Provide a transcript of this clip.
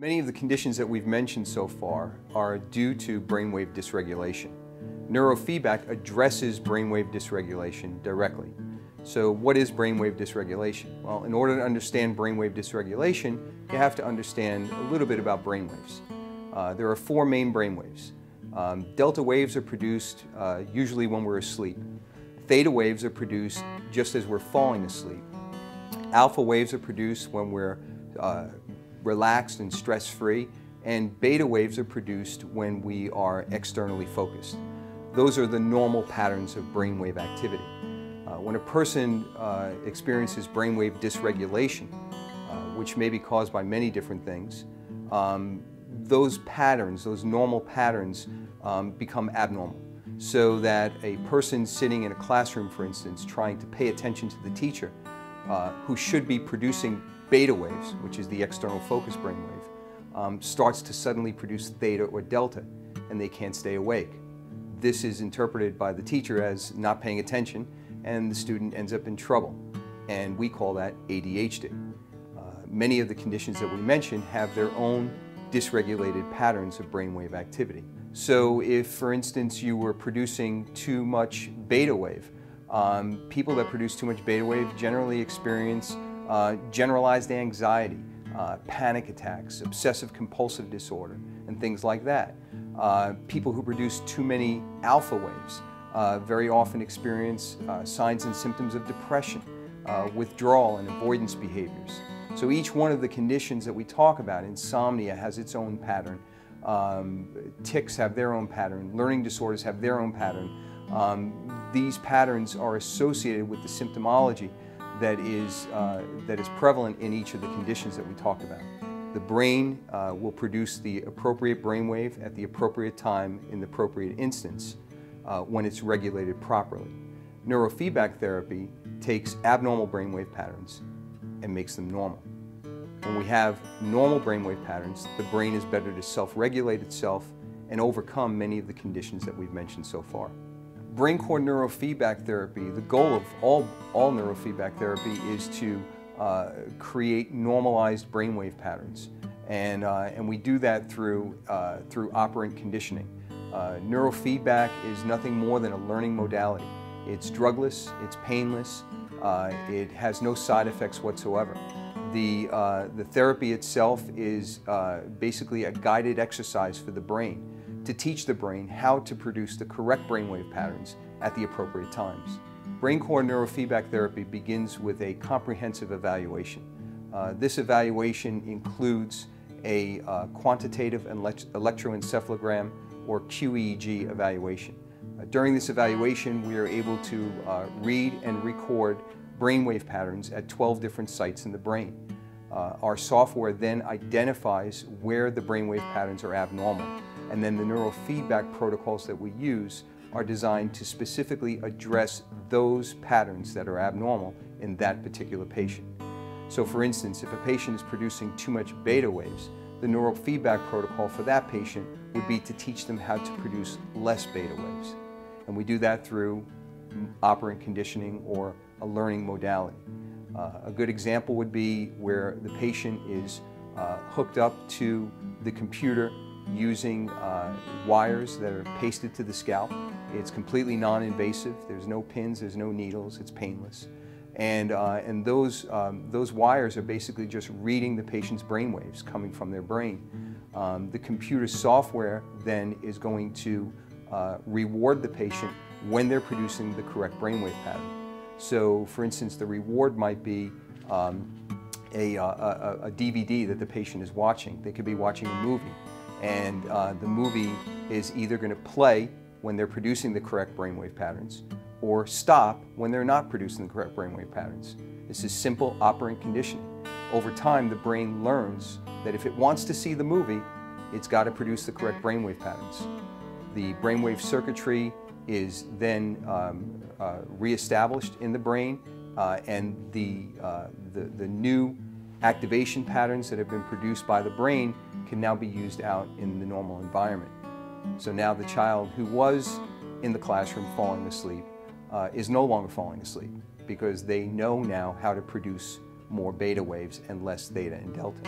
Many of the conditions that we've mentioned so far are due to brainwave dysregulation. Neurofeedback addresses brainwave dysregulation directly. So what is brainwave dysregulation? Well, in order to understand brainwave dysregulation, you have to understand a little bit about brainwaves. Uh, there are four main brainwaves. Um, delta waves are produced uh, usually when we're asleep. Theta waves are produced just as we're falling asleep. Alpha waves are produced when we're uh, relaxed and stress-free, and beta waves are produced when we are externally focused. Those are the normal patterns of brainwave activity. Uh, when a person uh, experiences brainwave dysregulation, uh, which may be caused by many different things, um, those patterns, those normal patterns, um, become abnormal. So that a person sitting in a classroom, for instance, trying to pay attention to the teacher, uh, who should be producing beta waves, which is the external focus brainwave, um, starts to suddenly produce theta or delta, and they can't stay awake. This is interpreted by the teacher as not paying attention, and the student ends up in trouble. And we call that ADHD. Uh, many of the conditions that we mentioned have their own dysregulated patterns of brainwave activity. So if, for instance, you were producing too much beta wave, um, people that produce too much beta wave generally experience uh, generalized anxiety, uh, panic attacks, obsessive compulsive disorder, and things like that. Uh, people who produce too many alpha waves uh, very often experience uh, signs and symptoms of depression, uh, withdrawal, and avoidance behaviors. So each one of the conditions that we talk about, insomnia has its own pattern, um, tics have their own pattern, learning disorders have their own pattern. Um, these patterns are associated with the symptomology that is, uh, that is prevalent in each of the conditions that we talk about. The brain uh, will produce the appropriate brainwave at the appropriate time in the appropriate instance uh, when it's regulated properly. Neurofeedback therapy takes abnormal brainwave patterns and makes them normal. When we have normal brainwave patterns, the brain is better to self-regulate itself and overcome many of the conditions that we've mentioned so far BrainCore neurofeedback therapy, the goal of all, all neurofeedback therapy is to uh, create normalized brainwave patterns. And, uh, and we do that through, uh, through operant conditioning. Uh, neurofeedback is nothing more than a learning modality. It's drugless, it's painless, uh, it has no side effects whatsoever. The, uh, the therapy itself is basically a guided exercise for the brain to teach the brain how to produce the correct brainwave patterns at the appropriate times. BrainCore neurofeedback therapy begins with a comprehensive evaluation. Uh, this evaluation includes a uh, quantitative electroencephalogram or QEEG evaluation. Uh, during this evaluation, we are able to uh, read and record brainwave patterns at 12 different sites in the brain. Uh, our software then identifies where the brainwave patterns are abnormal and then the neurofeedback protocols that we use are designed to specifically address those patterns that are abnormal in that particular patient. So for instance, if a patient is producing too much beta waves, the neurofeedback protocol for that patient would be to teach them how to produce less beta waves. And we do that through operant conditioning or a learning modality. Uh, a good example would be where the patient is uh, hooked up to the computer using uh, wires that are pasted to the scalp. It's completely non-invasive. There's no pins, there's no needles, it's painless. And, uh, and those, um, those wires are basically just reading the patient's brain waves coming from their brain. Um, the computer software then is going to uh, reward the patient when they're producing the correct brainwave pattern. So for instance, the reward might be um, a, uh, a, a DVD that the patient is watching. They could be watching a movie and uh, the movie is either going to play when they're producing the correct brainwave patterns or stop when they're not producing the correct brainwave patterns. This is simple operant conditioning. Over time, the brain learns that if it wants to see the movie, it's got to produce the correct brainwave patterns. The brainwave circuitry is then um, uh, reestablished in the brain uh, and the, uh, the, the new activation patterns that have been produced by the brain can now be used out in the normal environment. So now the child who was in the classroom falling asleep uh, is no longer falling asleep because they know now how to produce more beta waves and less theta and delta.